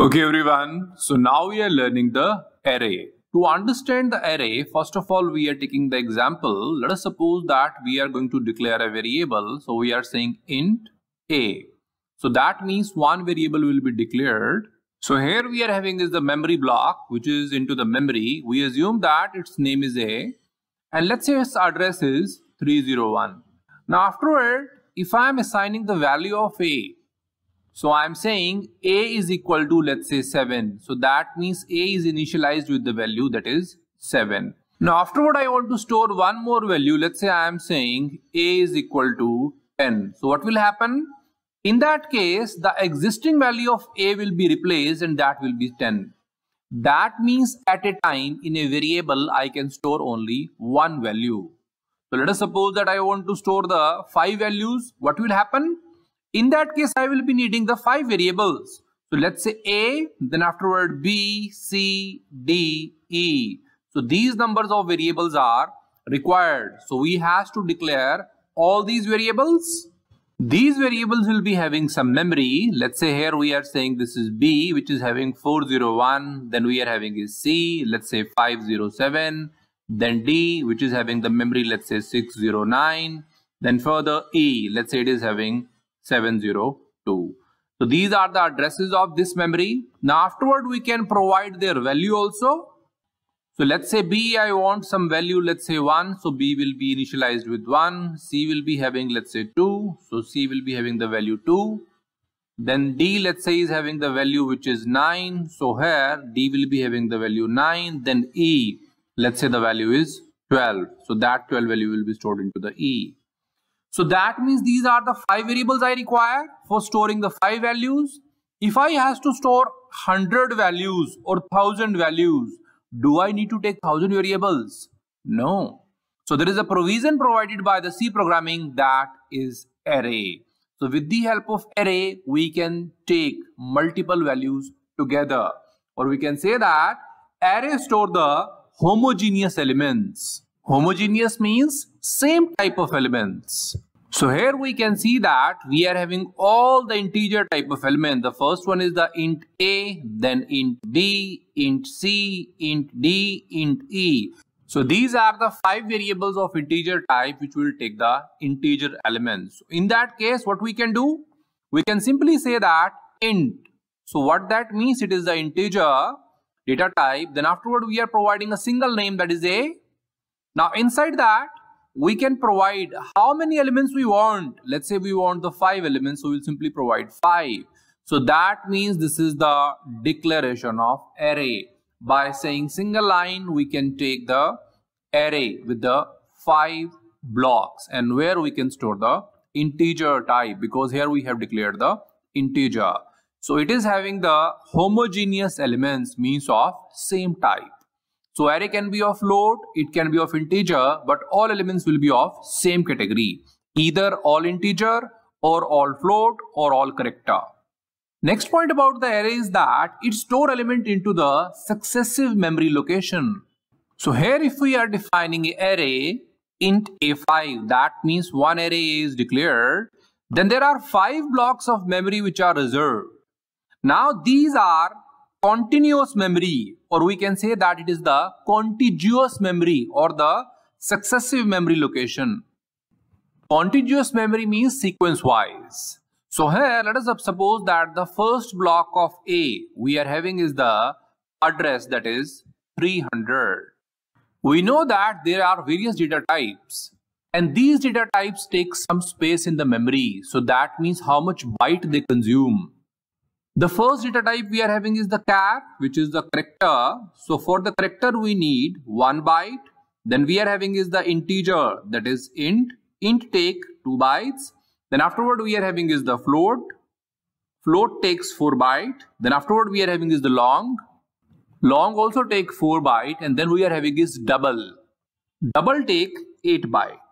Okay everyone, so now we are learning the array. To understand the array, first of all we are taking the example. Let us suppose that we are going to declare a variable. So we are saying int a. So that means one variable will be declared. So here we are having is the memory block which is into the memory. We assume that its name is a and let's say its address is 301. Now afterward, if I am assigning the value of a so I'm saying a is equal to let's say 7. So that means a is initialized with the value that is 7. Now afterward I want to store one more value. Let's say I am saying a is equal to 10. So what will happen? In that case the existing value of a will be replaced and that will be 10. That means at a time in a variable I can store only one value. So let us suppose that I want to store the 5 values. What will happen? In that case, I will be needing the five variables. So let's say A, then afterward B, C, D, E. So these numbers of variables are required. So we have to declare all these variables. These variables will be having some memory. Let's say here we are saying this is B, which is having 401. Then we are having is C, let's say 507. Then D, which is having the memory, let's say 609. Then further E, let's say it is having 702. So these are the addresses of this memory. Now afterward we can provide their value also. So let's say B I want some value let's say 1 so B will be initialized with 1. C will be having let's say 2 so C will be having the value 2. Then D let's say is having the value which is 9 so here D will be having the value 9 then E let's say the value is 12 so that 12 value will be stored into the E. So that means these are the five variables I require for storing the five values. If I has to store 100 values or 1000 values, do I need to take 1000 variables? No. So there is a provision provided by the C programming that is array. So with the help of array, we can take multiple values together. Or we can say that array store the homogeneous elements. Homogeneous means same type of elements. So here we can see that we are having all the integer type of element. The first one is the int a, then int b, int c, int d, int e. So these are the five variables of integer type which will take the integer elements. In that case, what we can do? We can simply say that int. So what that means, it is the integer data type. Then afterward, we are providing a single name that is a now inside that, we can provide how many elements we want. Let's say we want the five elements, so we'll simply provide five. So that means this is the declaration of array. By saying single line, we can take the array with the five blocks and where we can store the integer type because here we have declared the integer. So it is having the homogeneous elements means of same type. So array can be of float, it can be of integer, but all elements will be of same category. Either all integer or all float or all character. Next point about the array is that it store element into the successive memory location. So here if we are defining array int a5 that means one array is declared then there are five blocks of memory which are reserved. Now these are continuous memory or we can say that it is the contiguous memory or the successive memory location. Contiguous memory means sequence wise. So here let us suppose that the first block of A we are having is the address that is 300. We know that there are various data types and these data types take some space in the memory. So that means how much byte they consume. The first data type we are having is the char, which is the character. So for the character, we need one byte. Then we are having is the integer, that is int. Int take two bytes. Then afterward, we are having is the float. Float takes four byte. Then afterward, we are having is the long. Long also take four byte. And then we are having is double. Double take eight byte.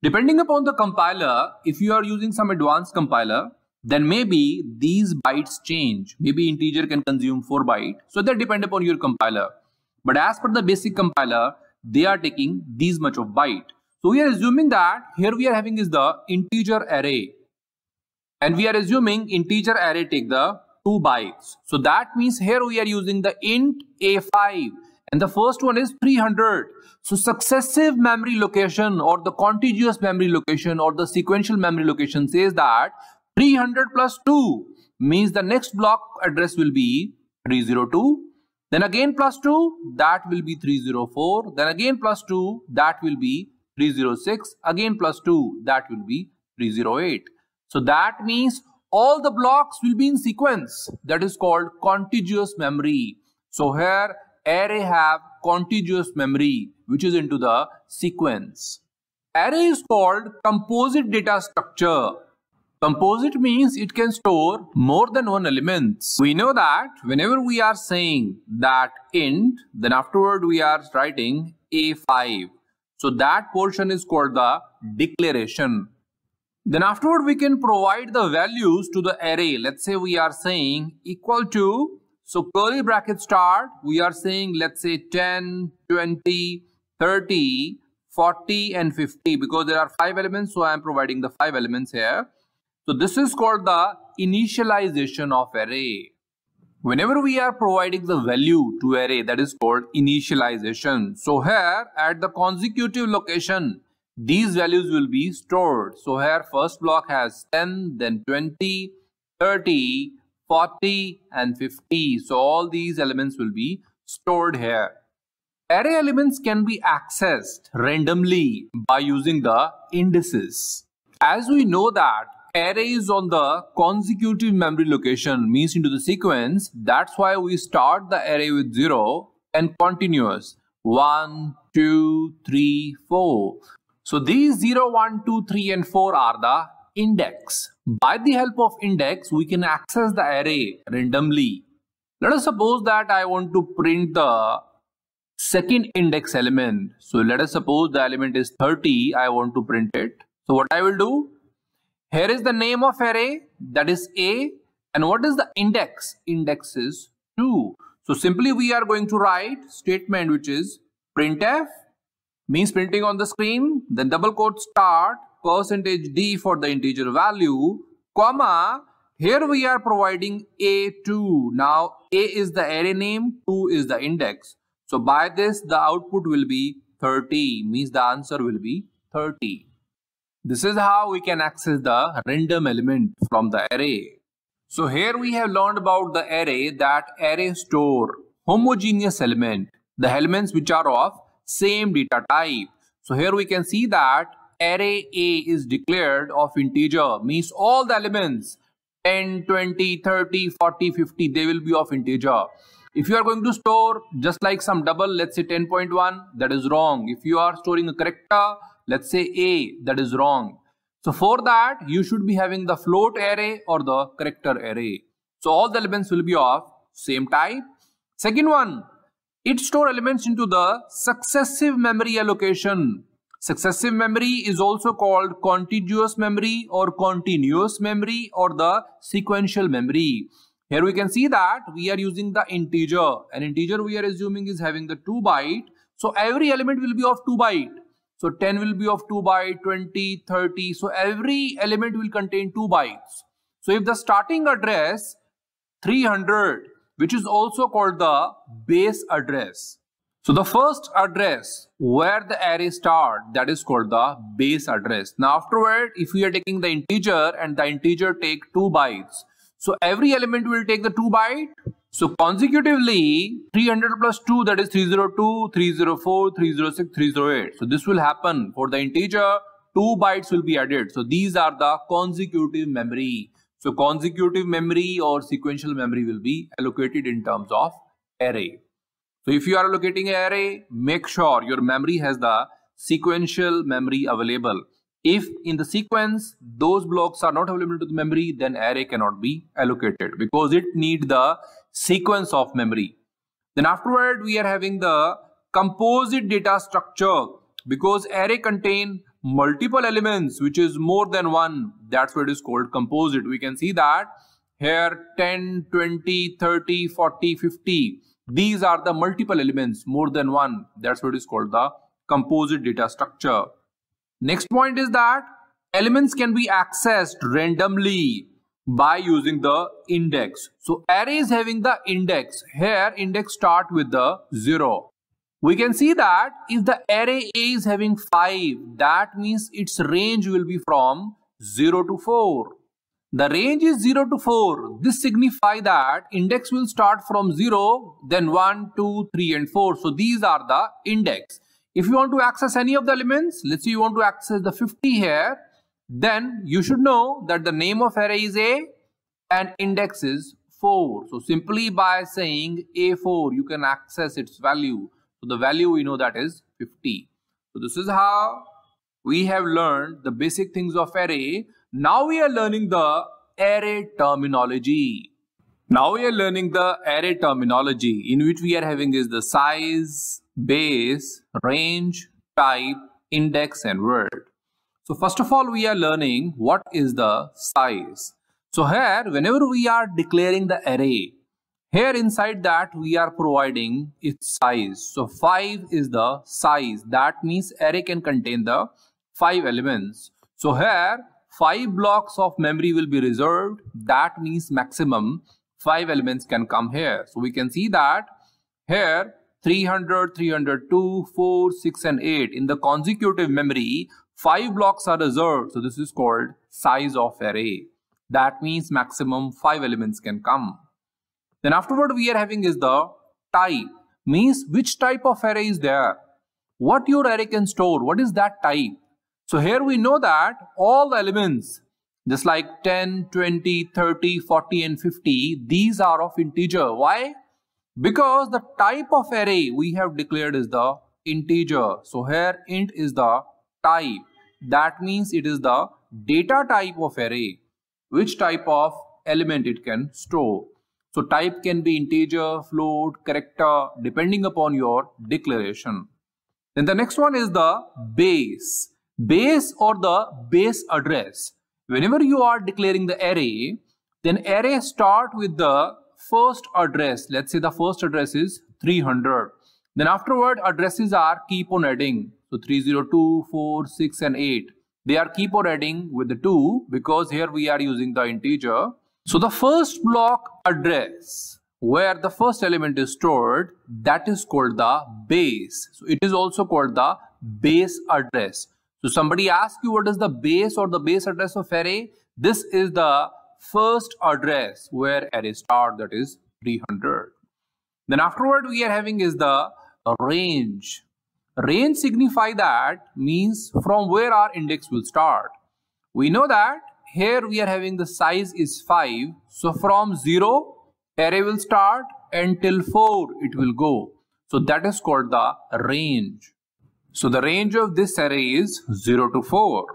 Depending upon the compiler, if you are using some advanced compiler, then maybe these bytes change. Maybe integer can consume 4 byte. So that depend upon your compiler. But as per the basic compiler, they are taking these much of byte. So we are assuming that here we are having is the integer array. And we are assuming integer array take the two bytes. So that means here we are using the int A5 and the first one is 300. So successive memory location or the contiguous memory location or the sequential memory location says that 300 plus 2 means the next block address will be 302. Then again plus 2 that will be 304. Then again plus 2 that will be 306. Again plus 2 that will be 308. So that means all the blocks will be in sequence. That is called contiguous memory. So here array have contiguous memory which is into the sequence. Array is called composite data structure. Composite means it can store more than one elements. We know that whenever we are saying that int, then afterward we are writing a5. So that portion is called the declaration. Then afterward we can provide the values to the array. Let's say we are saying equal to so curly bracket start, we are saying let's say 10, 20, 30, 40 and 50 because there are five elements. So I am providing the five elements here. So this is called the initialization of array. Whenever we are providing the value to array that is called initialization. So here at the consecutive location these values will be stored. So here first block has 10 then 20, 30, 40 and 50. So all these elements will be stored here. Array elements can be accessed randomly by using the indices. As we know that array is on the consecutive memory location means into the sequence, that's why we start the array with 0 and continuous 1, 2, 3, 4. So these 0, 1, 2, 3 and 4 are the index. By the help of index, we can access the array randomly. Let us suppose that I want to print the second index element. So let us suppose the element is 30. I want to print it. So what I will do? Here is the name of array that is A. And what is the index? Index is 2. So simply we are going to write statement which is printf means printing on the screen. Then double quote start percentage d for the integer value, comma, here we are providing a2. Now, a is the array name, 2 is the index. So, by this, the output will be 30, means the answer will be 30. This is how we can access the random element from the array. So, here we have learned about the array that array store homogeneous element, the elements which are of same data type. So, here we can see that array A is declared of integer means all the elements 10, 20, 30, 40, 50 they will be of integer. If you are going to store just like some double let's say 10.1 that is wrong. If you are storing a character let's say A that is wrong. So for that you should be having the float array or the character array. So all the elements will be of same type. Second one, it store elements into the successive memory allocation Successive memory is also called contiguous memory or continuous memory or the sequential memory. Here we can see that we are using the integer. An integer we are assuming is having the 2 byte. So every element will be of 2 byte. So 10 will be of 2 byte, 20, 30. So every element will contain 2 bytes. So if the starting address 300 which is also called the base address so the first address where the array start that is called the base address. Now afterward if we are taking the integer and the integer take 2 bytes. So every element will take the 2 byte. So consecutively 300 plus 2 that is 302, 304, 306, 308. So this will happen for the integer 2 bytes will be added. So these are the consecutive memory. So consecutive memory or sequential memory will be allocated in terms of array. So if you are allocating an array, make sure your memory has the sequential memory available. If in the sequence those blocks are not available to the memory, then array cannot be allocated because it need the sequence of memory. Then afterward we are having the composite data structure because array contain multiple elements which is more than one. That's what is called composite. We can see that here 10, 20, 30, 40, 50 these are the multiple elements, more than one. That's what is called the composite data structure. Next point is that elements can be accessed randomly by using the index. So array is having the index. Here index start with the 0. We can see that if the array A is having 5, that means its range will be from 0 to 4. The range is 0 to 4. This signify that index will start from 0, then 1, 2, 3 and 4. So these are the index. If you want to access any of the elements, let's say you want to access the 50 here, then you should know that the name of array is A and index is 4. So simply by saying A4, you can access its value. So the value we know that is 50. So this is how we have learned the basic things of array. Now we are learning the array terminology. Now we are learning the array terminology in which we are having is the size, base, range, type, index and word. So first of all, we are learning what is the size. So here, whenever we are declaring the array, here inside that we are providing its size. So 5 is the size. That means array can contain the 5 elements. So here 5 blocks of memory will be reserved. That means maximum 5 elements can come here. So we can see that here 300, 302, 4, 6 and 8 in the consecutive memory Five blocks are reserved, so this is called size of array. That means maximum five elements can come. Then afterward we are having is the type, means which type of array is there. What your array can store, what is that type. So here we know that all the elements, just like 10, 20, 30, 40 and 50, these are of integer. Why? Because the type of array we have declared is the integer. So here int is the type. That means it is the data type of array, which type of element it can store. So type can be integer, float, character, depending upon your declaration. Then the next one is the base. Base or the base address. Whenever you are declaring the array, then array start with the first address. Let's say the first address is 300. Then afterward addresses are keep on adding. So 302, 4, 6 and 8. They are keep on adding with the 2 because here we are using the integer. So the first block address where the first element is stored that is called the base. So it is also called the base address. So somebody asks you what is the base or the base address of array. This is the first address where array start that is 300. Then afterward we are having is the range Range signify that means from where our index will start. We know that here we are having the size is 5. So from 0 array will start until 4 it will go. So that is called the range. So the range of this array is 0 to 4.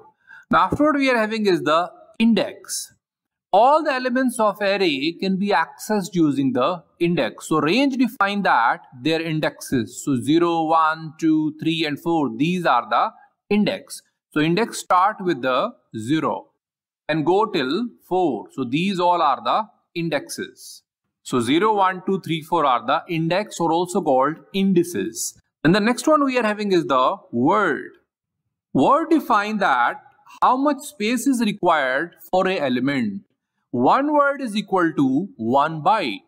Now after what we are having is the index all the elements of array can be accessed using the index. So range define that their indexes. So 0, 1, 2, 3 and 4 these are the index. So index start with the 0 and go till 4. So these all are the indexes. So 0, 1, 2, 3, 4 are the index or also called indices. And the next one we are having is the word. Word define that how much space is required for a element one word is equal to one byte.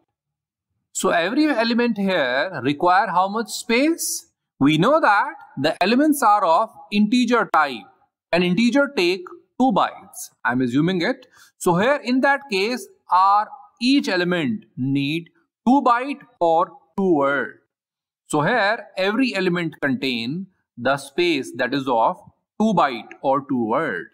So every element here require how much space? We know that the elements are of integer type and integer take 2 bytes. I'm assuming it. So here in that case our each element need 2 byte or 2 word. So here every element contain the space that is of 2 byte or 2 word.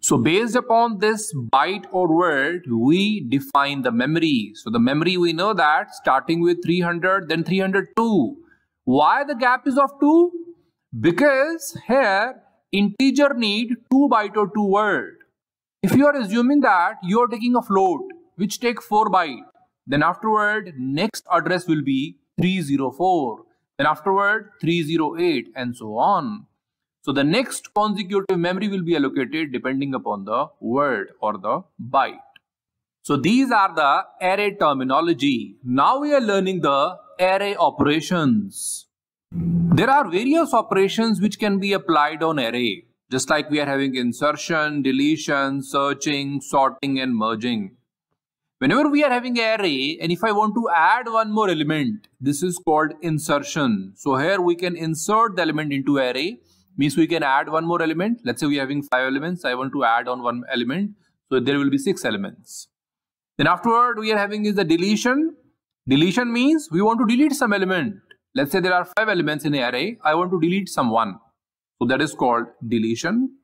So based upon this byte or word, we define the memory. So the memory we know that starting with 300, then 302. Why the gap is of 2? Because here integer need 2 byte or 2 word. If you are assuming that you are taking a float which take 4 byte, then afterward next address will be 304. Then afterward 308 and so on. So the next consecutive memory will be allocated depending upon the word or the byte. So these are the array terminology. Now we are learning the array operations. There are various operations which can be applied on array. Just like we are having insertion, deletion, searching, sorting and merging. Whenever we are having array and if I want to add one more element, this is called insertion. So here we can insert the element into array, means we can add one more element. Let's say we are having five elements. I want to add on one element. So there will be six elements. Then afterward we are having is the deletion. Deletion means we want to delete some element. Let's say there are five elements in an array. I want to delete some one. So that is called deletion.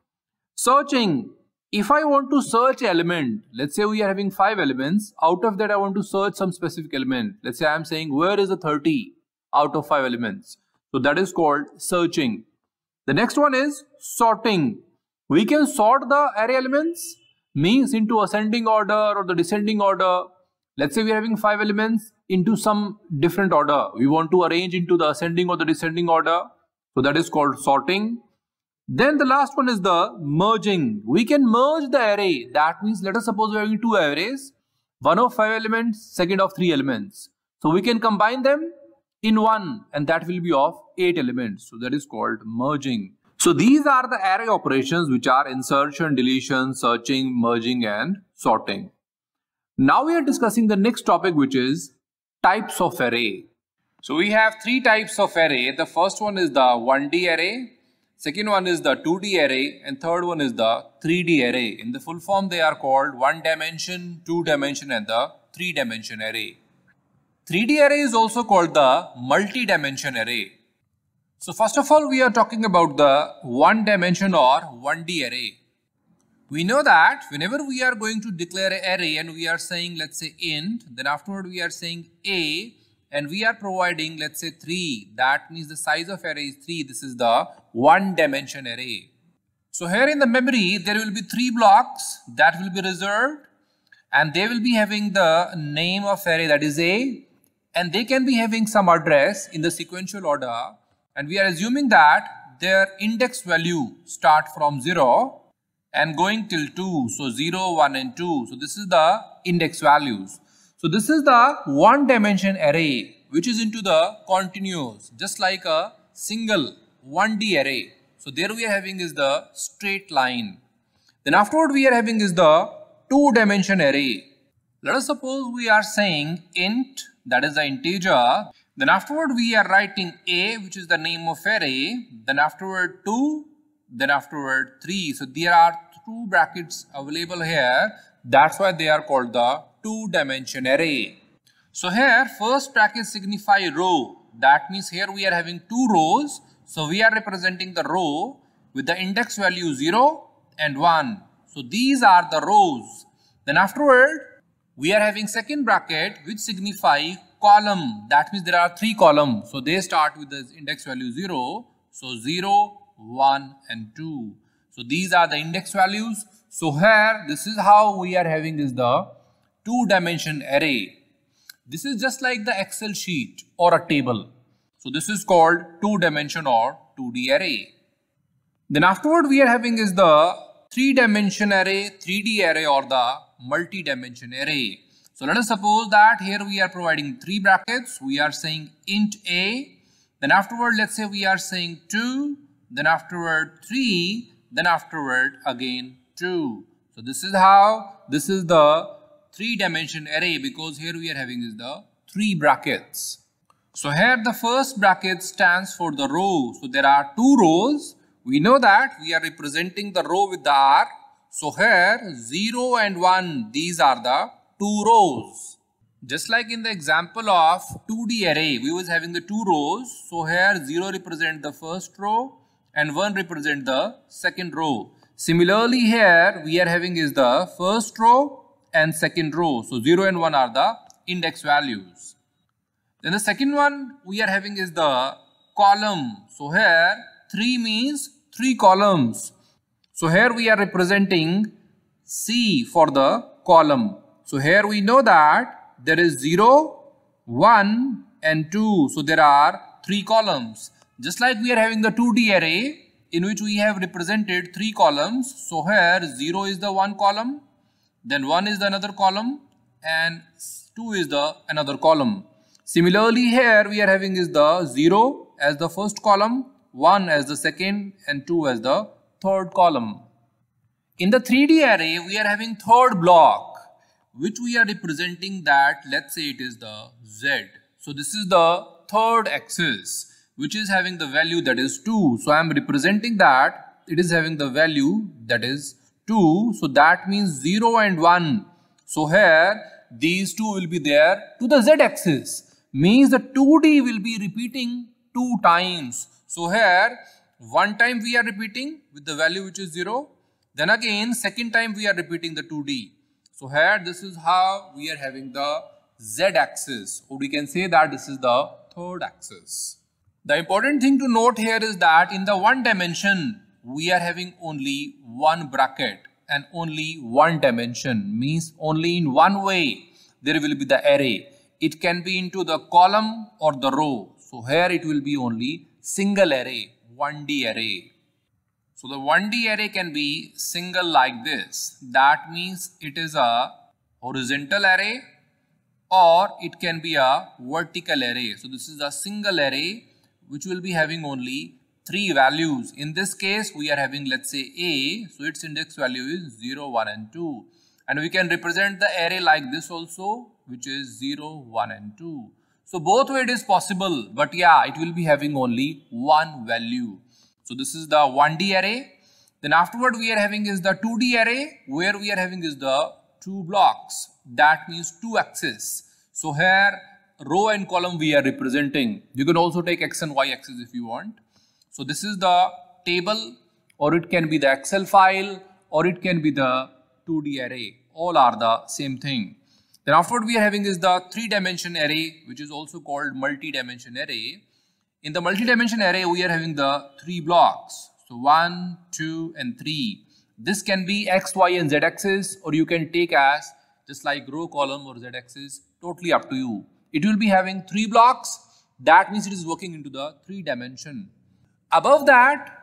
Searching if I want to search element, let's say we are having five elements, out of that I want to search some specific element. Let's say I am saying where is the 30 out of five elements. So that is called searching. The next one is sorting. We can sort the array elements means into ascending order or the descending order. Let's say we are having five elements into some different order. We want to arrange into the ascending or the descending order. So that is called sorting. Then the last one is the merging. We can merge the array. That means let us suppose we are having two arrays. One of five elements, second of three elements. So we can combine them in one and that will be of eight elements. So that is called merging. So these are the array operations which are insertion, deletion, searching, merging and sorting. Now we are discussing the next topic which is types of array. So we have three types of array. The first one is the 1D array, Second one is the 2D array and third one is the 3D array. In the full form they are called 1 dimension, 2 dimension and the 3 dimension array. 3D array is also called the multi-dimension array. So first of all we are talking about the 1 dimension or 1D array. We know that whenever we are going to declare an array and we are saying let's say int then afterward we are saying a and we are providing let's say 3 that means the size of array is 3 this is the one dimension array so here in the memory there will be three blocks that will be reserved and they will be having the name of array that is a and they can be having some address in the sequential order and we are assuming that their index value start from 0 and going till 2 so 0 1 and 2 so this is the index values so this is the one dimension array which is into the continuous just like a single 1D array. So there we are having is the straight line. Then afterward we are having is the two dimension array. Let us suppose we are saying int that is the integer. Then afterward we are writing a which is the name of array. Then afterward 2. Then afterward 3. So there are two brackets available here. That's why they are called the two dimension array. So here first bracket signify row. That means here we are having two rows. So we are representing the row with the index value 0 and 1. So these are the rows. Then afterward we are having second bracket which signify column. That means there are three columns. So they start with the index value 0. So 0, 1 and 2. So these are the index values. So here this is how we are having is the two dimension array. This is just like the Excel sheet or a table. So this is called two dimension or 2D array. Then afterward we are having is the three dimension array, 3D array or the multi-dimension array. So let us suppose that here we are providing three brackets. We are saying int a. Then afterward let's say we are saying 2. Then afterward 3. Then afterward again 2. So this is how, this is the three dimension array because here we are having is the three brackets. So here the first bracket stands for the row. So there are two rows. We know that we are representing the row with the R. So here 0 and 1 these are the two rows. Just like in the example of 2D array we was having the two rows. So here 0 represent the first row and 1 represent the second row. Similarly here we are having is the first row and second row. So 0 and 1 are the index values. Then the second one we are having is the column. So here 3 means 3 columns. So here we are representing C for the column. So here we know that there is 0, 1 and 2. So there are 3 columns. Just like we are having the 2D array in which we have represented 3 columns. So here 0 is the one column, then 1 is the another column and 2 is the another column. Similarly here we are having is the 0 as the first column, 1 as the second and 2 as the third column. In the 3D array, we are having third block, which we are representing that, let's say it is the Z. So this is the third axis, which is having the value that is 2. So I am representing that it is having the value that is 2. So that means 0 and 1. So here, these two will be there to the Z axis. Means the 2D will be repeating two times. So here, one time we are repeating with the value which is 0 then again, second time we are repeating the 2D. So here this is how we are having the z axis or we can say that this is the third axis. The important thing to note here is that in the one dimension we are having only one bracket and only one dimension means only in one way there will be the array. It can be into the column or the row. So here it will be only single array, 1D array. So the 1D array can be single like this. That means it is a horizontal array or it can be a vertical array. So this is a single array which will be having only three values. In this case, we are having let's say A. So its index value is 0, 1 and 2. And we can represent the array like this also which is 0, 1 and 2. So both way it is possible but yeah it will be having only one value. So this is the 1D array. Then afterward we are having is the 2D array where we are having is the two blocks. That means two axes. So here row and column we are representing. You can also take x and y axis if you want. So this is the table or it can be the Excel file or it can be the 2D array. All are the same thing. Then after what we are having is the three dimension array which is also called multi-dimension array. In the multi-dimension array, we are having the three blocks. So 1, 2 and 3. This can be x, y and z axis or you can take as just like row column or z axis, totally up to you. It will be having three blocks. That means it is working into the three dimension. Above that,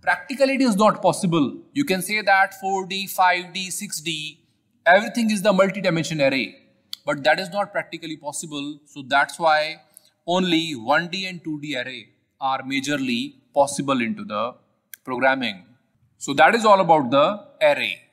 practically it is not possible. You can say that 4D, 5D, 6D, everything is the multi-dimension array. But that is not practically possible. So that's why only 1D and 2D array are majorly possible into the programming. So that is all about the array.